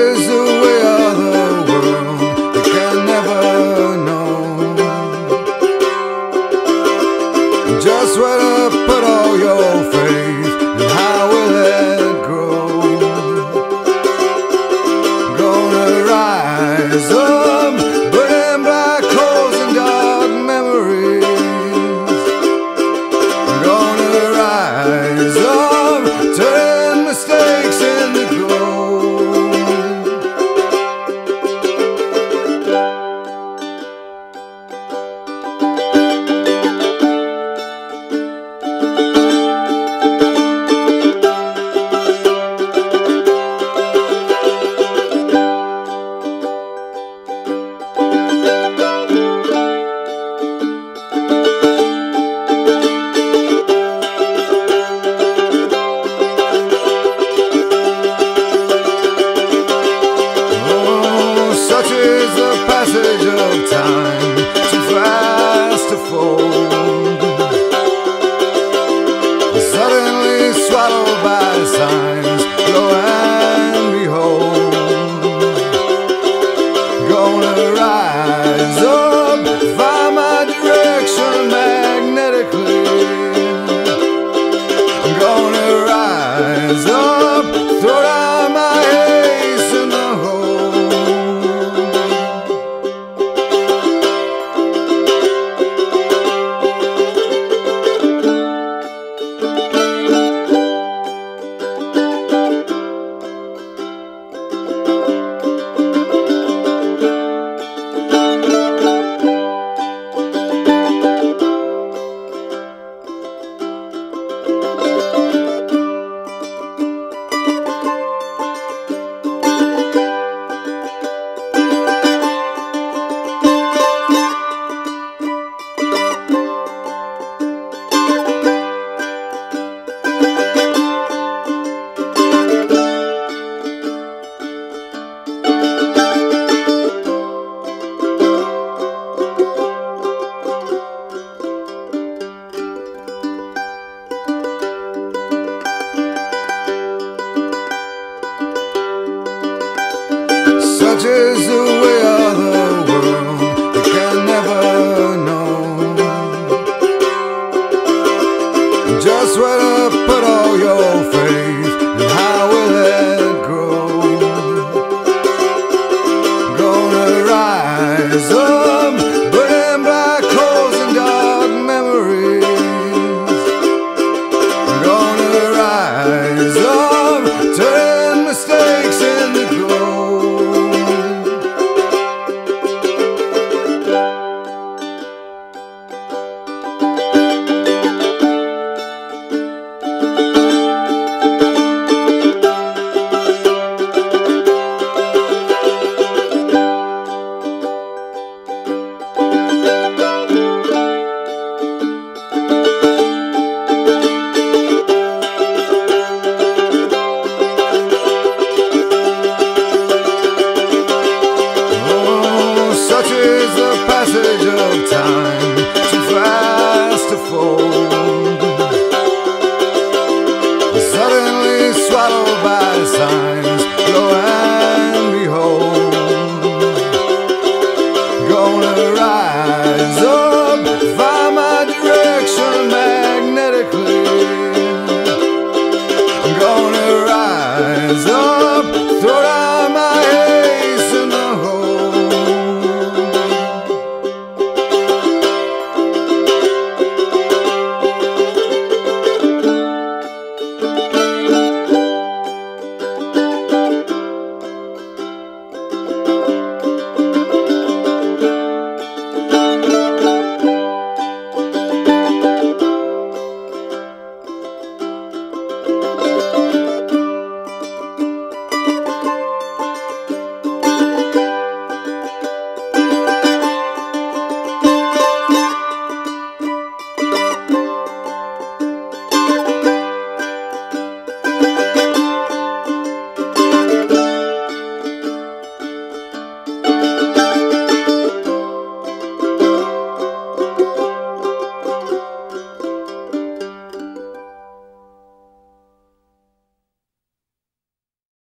is signs. Lo and behold, gonna rise up, my direction magnetically. Gonna rise up, throw down my haze Jesus. Followed by signs. Low